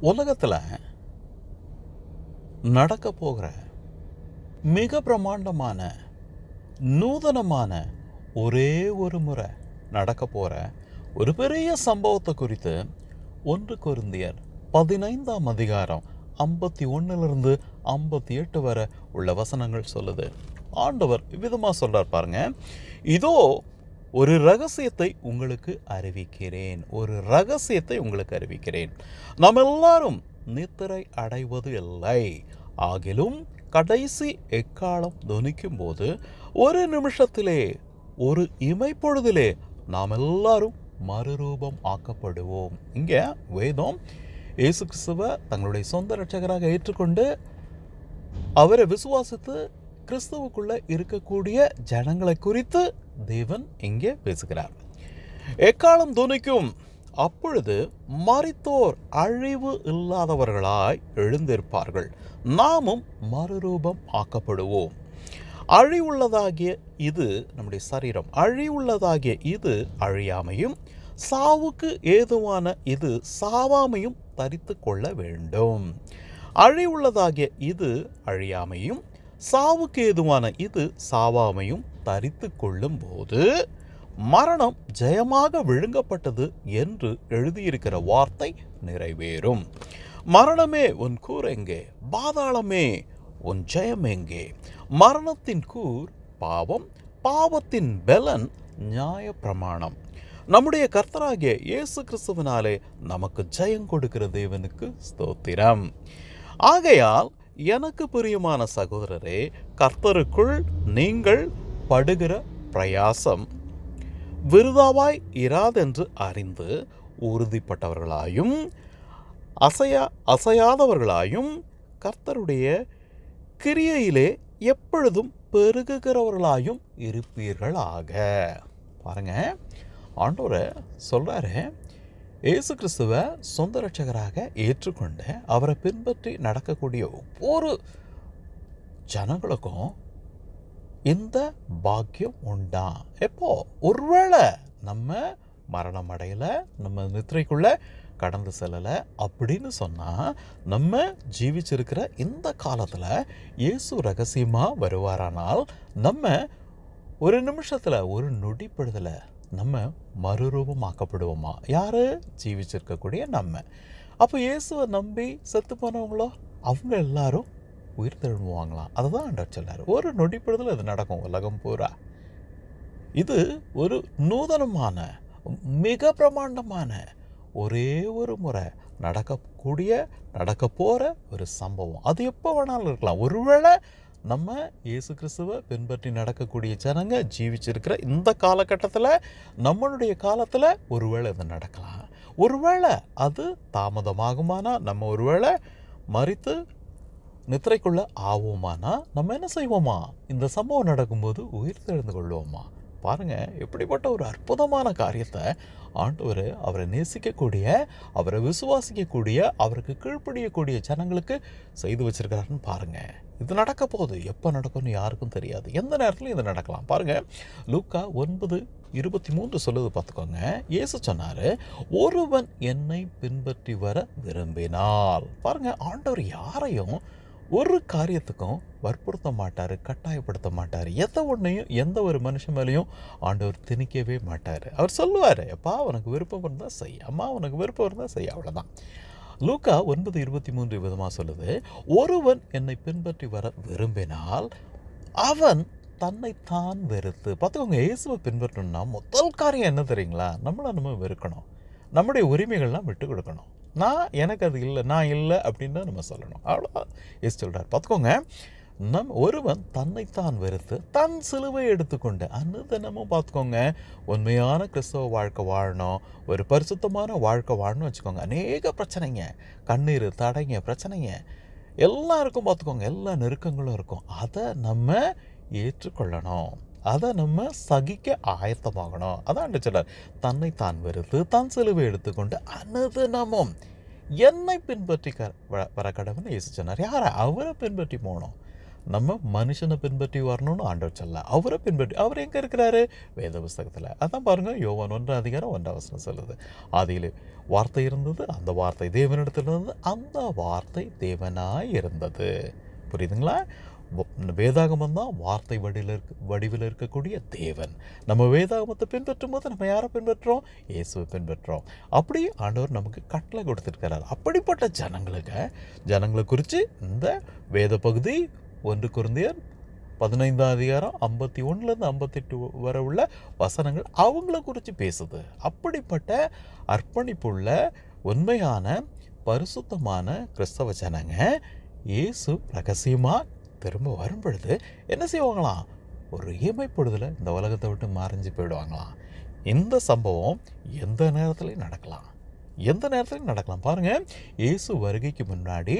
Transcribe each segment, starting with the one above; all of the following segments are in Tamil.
உலகத்தில் நடக்க போகிற மிக பிரமாண்டமான நூதனமான ஒரே ஒரு முறை நடக்க போகிற ஒரு பெரிய சம்பவத்தை குறித்து ஒன்று குருந்தியர் பதினைந்தாம் அதிகாரம் ஐம்பத்தி ஒன்றுலேருந்து ஐம்பத்தி எட்டு வரை உள்ள வசனங்கள் சொல்லுது. ஆண்டவர் விதமாக சொல்கிறார் பாருங்க. இதோ ஒரு ரகசியத்தை உங்களுக்கு அறிவிக்கிறேன். ஒரு ரகசியத்தை உங்களுக்கு அறிவிக்கிறேன். நாம் எல்லாரும் நித்திரை அடைவது இல்லை. ஆகிலும் கடைசி எக்காலம் துணிக்கும் போது ஒரு நிமிஷத்திலே ஒரு இமைப்பொழுதிலே நாம் எல்லாரும் மறுரூபம் ஆக்கப்படுவோம். இங்கே வேதம் இயேசு கிறிஸ்துவ தங்களுடைய சொந்த ரட்சகராக ஏற்றுக்கொண்டு அவரை விசுவாசித்து கிறிஸ்துவுக்குள்ள இருக்கக்கூடிய ஜனங்களை குறித்து தேவன் இங்கே பேசுகிறார். எக்காலம் துணிக்கும்? அப்பொழுது மறித்தோர் அழிவு இல்லாதவர்களாய் எழுந்திருப்பார்கள். நாமும் மறுரூபம் ஆக்கப்படுவோம். அழிவுள்ளதாகிய இது நம்முடைய சரீரம். அழிவுள்ளதாகிய இது அழியாமையும் சாவுக்கு ஏதுவான இது சாவாமையும் தரித்து கொள்ள வேண்டும். அழிவுள்ளதாகிய இது அழியாமையும் சாவுக்கு ஏதுவான இது சாவாமையும் தரித்து கொள்ளும் போது மரணம் ஜெயமாக விழுங்கப்பட்டது என்று எழுதியிருக்கிற வார்த்தை நிறைவேறும். மரணமே உன் கூர் எங்கே? பாதாளமே உன் ஜெயம் எங்கே? மரணத்தின் கூர் பாவம் பாவத்தின் பலன் நியாய பிரமாணம். நம்முடைய கர்த்தராகிய இயேசு கிறிஸ்துவினாலே நமக்கு ஜெயம் கொடுக்கிற தேவனுக்கு ஸ்தோத்திரம். ஆகையால் எனக்கு பிரியமான சகோதரரே கர்த்தருக்குள் நீங்கள் படுகிற பிரயாசம் விருதாவாய் இராதென்று அறிந்து உறுதிப்பட்டவர்களாயும் அசையா அசையாதவர்களாயும் கர்த்தருடைய கிரியையிலே எப்பொழுதும் பெருகுகிறவர்களாயும் இருப்பீர்களாக. பாருங்க ஆண்டோரை சொல்கிறாரு இயேசு கிறிஸ்துவை சொந்த ரட்சகராக ஏற்றுக்கொண்டு அவரை பின்பற்றி நடக்கக்கூடிய ஒவ்வொரு ஜனங்களுக்கும் இந்த பாக்கியம் உண்டா? எப்போ? ஒருவேளை நம்ம மரணம் அடையலை நம்ம நித்திரைக்குள்ள கடந்து செல்லலை அப்படின்னு சொன்னால் நம்ம ஜீவிச்சிருக்கிற இந்த காலத்தில் இயேசு ரகசியமாக வருவாரானால் நம்ம ஒரு நிமிஷத்தில் ஒரு நொடிப்படுதல நம்ம மறுரூபமாக்கப்படுவோமா? யார்? ஜீவிச்சிருக்கக்கூடிய நம்ம. அப்போ இயேசுவை நம்பி செத்து போனவங்களோ அவங்க எல்லாரும் உயிர் திரும்புவாங்களாம் அதை தான் ஆண்டவர் சொல்லார் ஒரு நொடிப்படுதல் இது நடக்கும் உலகம் பூரா. இது ஒரு நூதனமான மிக பிரமாண்டமான ஒரே ஒரு முறை நடக்கக்கூடிய நடக்க போகிற ஒரு சம்பவம். அது எப்போ வேணாலும் இருக்கலாம். ஒருவேளை நம்ம இயேசு கிறிஸ்துவை பின்பற்றி நடக்கக்கூடிய ஜனங்க ஜீவிச்சிருக்கிற இந்த காலகட்டத்தில் நம்மளுடைய காலத்தில் ஒருவேளை இது நடக்கலாம். ஒருவேளை அது தாமதமாகுமானா நம்ம ஒருவேளை மறித்து நித்திரைக்குள்ளே ஆவோமானா நம்ம என்ன செய்வோமா? இந்த சம்பவம் நடக்கும்போது உயிர் தெழுந்து கொள்வோமா? பாருங்கள் எப்படிப்பட்ட ஒரு அற்புதமான காரியத்தை ஆண்டவர் அவரை நேசிக்கக்கூடிய அவரை விசுவாசிக்கக்கூடிய அவருக்கு கீழ்ப்படியக்கூடிய ஜனங்களுக்கு செய்து வச்சிருக்கிறாருன்னு பாருங்கள் இது நடக்க போகுது. எப்போ நடக்கும்னு யாருக்கும் தெரியாது. எந்த நேரத்துலையும் இது நடக்கலாம். பாருங்கள் லூக்கா ஒன்பது இருபத்தி மூன்று சொல்லுது பார்த்துக்கோங்க. இயேசு சொன்னார் ஒருவன் என்னை பின்பற்றி வர விரும்பினால். பாருங்கள் ஆண்டவர் யாரையும் ஒரு காரியத்துக்கும் வற்புறுத்த மாட்டார் கட்டாயப்படுத்த மாட்டார். எந்த ஒன்றையும் எந்த ஒரு மனுஷன் மேலேயும் ஆண்டவர் திணிக்கவே மாட்டார். அவர் சொல்லுவார் எப்பா உனக்கு விருப்பம் இருந்தால் செய். அம்மா உனக்கு விருப்பம் இருந்தால் செய். அவ்வளோதான் லூக்கா ஒன்பது இருபத்தி மூன்று விதமாக சொல்லுது ஒருவன் என்னை பின்பற்றி வர விரும்பினால் அவன் தன்னைத்தான் வெறுத்து பார்த்துக்கோங்க இயேசுவை பின்பற்றணும்னா முதல் காரியம் என்ன தெரியுங்களா? நம்மளை நம்ம வெறுக்கணும். நம்முடைய உரிமைகள்லாம் விட்டு கொடுக்கணும். நான் எனக்கு அது இல்லை நான் இல்லை அப்படின்னு தான் நம்ம சொல்லணும். அவ்வளோ எஸ் சொல்கிறார் பார்த்துக்கோங்க. நம் ஒருவன் தன்னைத்தான் வெறுத்து தன் சிலுவை எடுத்துக்கொண்டு அனுதினமும் பார்த்துக்கோங்க உண்மையான கிறிஸ்தவ வாழ்க்கை வாழணும் ஒரு பரிசுத்தமான வாழ்க்கை வாழணும் வச்சுக்கோங்க. அநேக பிரச்சனைங்க. கண்ணீர் தடைங்க பிரச்சனைங்க. எல்லாம் இருக்கும் பார்த்துக்கோங்க. எல்லா நெருக்கங்களும் இருக்கும். அதை நம்ம ஏற்றுக்கொள்ளணும். அதை நம்ம சகிக்க ஆயத்தமாகணும். அதான் சொல்லார் தன்னை தான் வெறுத்து தான் செலவு எடுத்துக்கொண்டு அனுதினமும் என்னை பின்பற்றி க வ- வர கடவுள்னு இயேசு சொன்னார். யாரை? அவரை பின்பற்றி போகணும். நம்ம மனுஷனை பின்பற்றி வரணும்னு ஆண்டவர் சொல்ல. அவரை பின்பற்றி அவர் எங்கே இருக்கிறாரு? வேத புஸ்தகத்தில். அதான் பாருங்க யோவான் ஒன்று அதிகாரம் ஒன்றாம் வசனம் சொல்லுது. அதில் வார்த்தை இருந்தது அந்த வார்த்தை தேவனிடத்தில் இருந்தது அந்த வார்த்தை தேவனாய் இருந்தது புரியுதுங்களா? வேதாகமம் தான் வார்த்தை வடிவில் இருக்க வடிவில் இருக்கக்கூடிய தேவன். நம்ம வேதாகமத்தை பின்பற்றும் போது நம்ம யாரை பின்பற்றுறோம்? இயேசுவை பின்பற்றுறோம். அப்படி ஆண்டவர் நமக்கு கட்டளை கொடுத்துருக்கிறார். அப்படிப்பட்ட ஜனங்களுக்கு ஜனங்களை குறித்து இந்த வேத பகுதி ஒன்று குருந்தியர் பதினைந்தாம் அதிகாரம் ஐம்பத்தி ஒன்றுலேருந்து ஐம்பத்தெட்டு வரை உள்ள வசனங்கள் அவங்கள குறித்து பேசுது. அப்படிப்பட்ட அர்ப்பணிப்புள்ள உண்மையான பரிசுத்தமான கிறிஸ்தவ ஜனங்க இயேசு ரகசியமாக திரும்ப வரும்பொழுது என்ன செய்வாங்களாம்? ஒரு இமைப்பொழுதில் இந்த உலகத்தை விட்டு மறைஞ்சு போயிடுவாங்களாம். இந்த சம்பவம் எந்த நேரத்துலையும் நடக்கலாம். எந்த நேரத்துலையும் நடக்கலாம். பாருங்க இயேசு வருகைக்கு முன்னாடி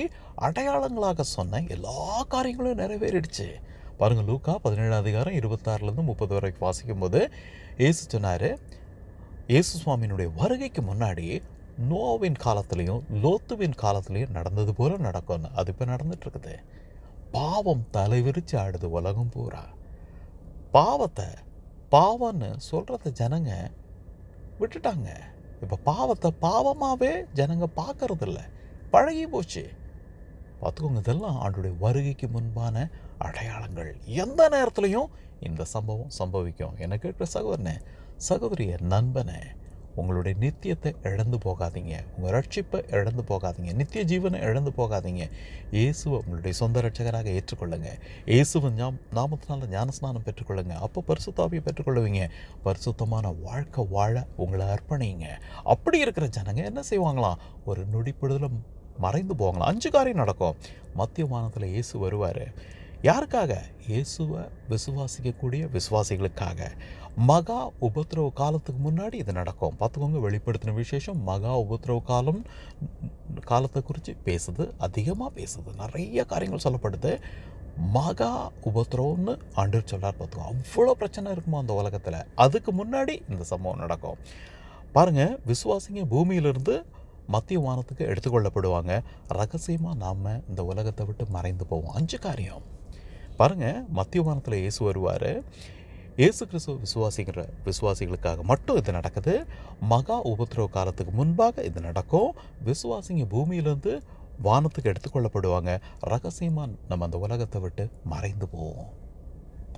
அடையாளங்களாக சொன்ன எல்லா காரியங்களும் நிறைவேறிடுச்சு. பாருங்க லூக்கா பதினேழு அதிகாரம் இருபத்தாறுலேருந்து முப்பது வரைக்கும் வாசிக்கும்போது இயேசு சொன்னார் இயேசு சுவாமியினுடைய வருகைக்கு முன்னாடி நோவின் காலத்துலேயும் லோத்துவின் காலத்துலேயும் நடந்தது போல நடக்கும்னு. அது இப்போ நடந்துட்டு இருக்குது. பாவம் தலைவிரிச்சு ஆடுது உலகம் பூரா. பாவத்தை பாவம்னு சொல்கிறத ஜனங்க விட்டுட்டாங்க. இப்போ பாவத்தை பாவமாகவே ஜனங்க பார்க்கறதில்ல பழகி போச்சு. பார்த்துக்கோங்க இதெல்லாம் ஆண்டுடைய வருகைக்கு முன்பான அடையாளங்கள். எந்த நேரத்துலையும் இந்த சம்பவம் சம்பவிக்கும். எனக்கு கேட்குற சகோதரனே சகோதரிய நண்பனே உங்களுடைய நித்தியத்தை இழந்து போகாதீங்க. உங்கள் ரட்சிப்பை இழந்து போகாதீங்க. நித்திய ஜீவனை இழந்து போகாதீங்க. இயேசுவை உங்களுடைய சொந்த ரட்சகராக ஏற்றுக்கொள்ளுங்க. இயேசுவின் ஞாம் நாமத்தினால ஞானஸ்நானம் பெற்றுக்கொள்ளுங்க. அப்போ பரிசுத்தாவியை பெற்றுக்கொள்ளுவீங்க. பரிசுத்தமான வாழ்க்கை வாழ உங்களை அர்ப்பணிங்க. அப்படி இருக்கிற ஜனங்க என்ன செய்வாங்களாம்? ஒரு நொடிப்படுதலும் மறைந்து போவாங்களாம். அஞ்சு காரியம் நடக்கும். மத்திய வானத்தில் இயேசு வருவார். யாருக்காக? இயேசுவை விசுவாசிக்கக்கூடிய விசுவாசிகளுக்காக. மகா உபத்திரவ காலத்துக்கு முன்னாடி இது நடக்கும். பார்த்துக்கோங்க வெளிப்படுத்தின விசேஷம் மகா உபத்திரவ காலம் காலத்தை குறித்து பேசுது அதிகமாக பேசுது. நிறைய காரியங்கள் சொல்லப்படுது. மகா உபத்திரவம்னு ஆண்டு சொல்லார் பார்த்துக்கோ அவ்வளோ பிரச்சனை இருக்குமா அந்த உலகத்தில்? அதுக்கு முன்னாடி இந்த சம்பவம் நடக்கும். பாருங்கள் விசுவாசிங்க பூமியிலிருந்து மத்திய வானத்துக்கு எடுத்துக்கொள்ளப்படுவாங்க. ரகசியமாக நாம் இந்த உலகத்தை விட்டு மறைந்து போவோம். அஞ்சு காரியம். பாருங்கள் மத்திய வானத்தில் இயேசு வருவார். இயேசு கிறிஸ்துவ விசுவாசிங்கிற விசுவாசிகளுக்காக மட்டும் இது நடக்குது. மகா உபத்திரவ காலத்துக்கு முன்பாக இது நடக்கும். விசுவாசிங்க பூமியிலேருந்து வானத்துக்கு எடுத்துக்கொள்ளப்படுவாங்க. ரகசியமாக நம்ம அந்த உலகத்தை விட்டு மறைந்து போவோம்.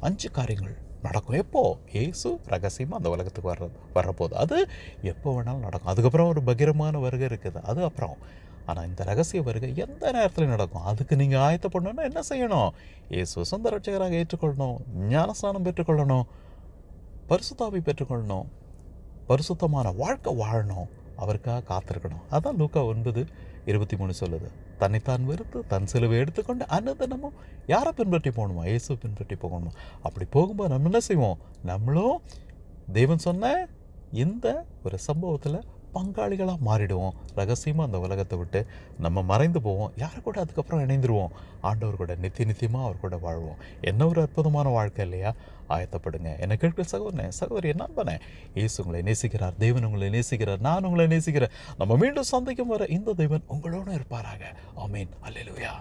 அஞ்சு காரியங்கள் நடக்கும். எப்போ? ஏசு ரகசியமாக அந்த உலகத்துக்கு வர்ற வரப்போகுது அது எப்போ வேணாலும் நடக்கும். அதுக்கப்புறம் ஒரு பகிரமான வருகை இருக்குது. அது அப்புறம் ஆனால் இந்த ரகசிய வருகை எந்த நேரத்தில் நடக்கும். அதுக்கு நீங்கள் ஆயத்தப்படணும்னா என்ன செய்யணும்? இயேசு சொந்த ரட்சகராக ஏற்றுக்கொள்ளணும் ஞானஸ்தானம் பெற்றுக்கொள்ளணும் பரிசுத்தாவை பெற்றுக்கொள்ளணும் பரிசுத்தமான வாழ்க்கை வாழணும் அவருக்காக காத்திருக்கணும். அதான் லூக்கா ஒன்பது இருபத்தி மூணு சொல்லுது. தன்னைத்தான் வெறுத்து தன் சிலுவை எடுத்துக்கொண்டு அன்னதினமும் யாரை பின்பற்றி போகணுமா? இயேசு பின்பற்றி போகணுமா? அப்படி போகும்போது நம்ம என்ன செய்வோம்? நம்மளும் தெய்வம் சொன்ன இந்த ஒரு சம்பவத்தில் பங்காளிகளாக மாறிடுவோம். ரகசியமாக அந்த உலகத்தை விட்டு நம்ம மறைந்து போவோம். யார் கூட அதுக்கப்புறம் இணைந்துருவோம்? ஆண்டவர் கூட நித்திய நித்தியமாக அவர் கூட வாழ்வோம். என்ன ஒரு அற்புதமான வாழ்க்கை இல்லையா? ஆயத்தப்படுங்க. என்னை கேட்கிற சகோதரனே சகோதரி என்ன பண்ண ஏசு உங்களை நேசிக்கிறார் தேவன் உங்களை நேசிக்கிறார் நான் உங்களை நேசிக்கிறேன். நம்ம மீண்டும் சந்திக்கும் வர இந்த தேவன் உங்களோட இருப்பாராக. ஆமீன். அல்லேலூயா